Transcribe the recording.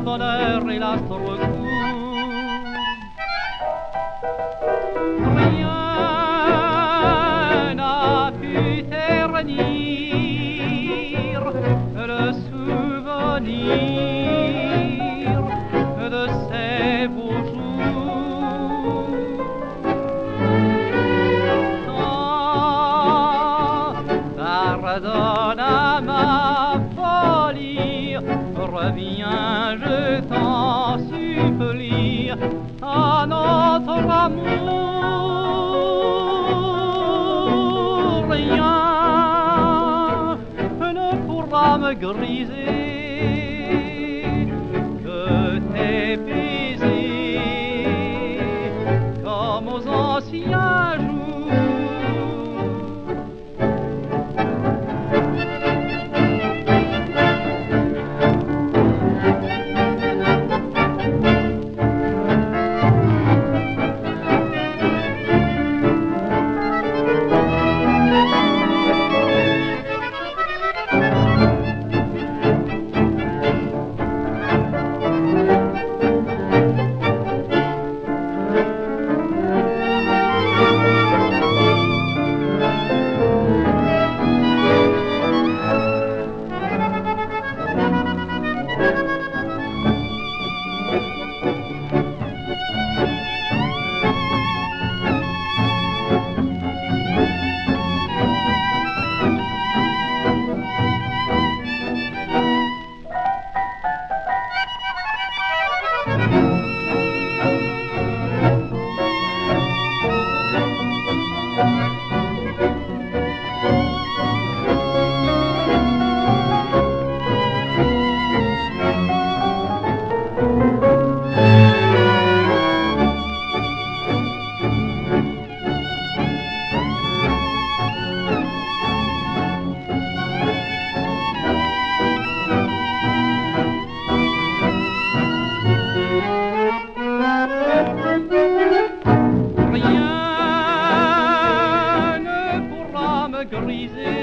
ce bonheur hélas trop Rien n'a pu ternir le souvenir de ces beaux jours. pardonne à ma Reviens, je t'en supplie, à notre amour. Rien ne pourra me griser que tes baisers, comme aux anciens. Easy.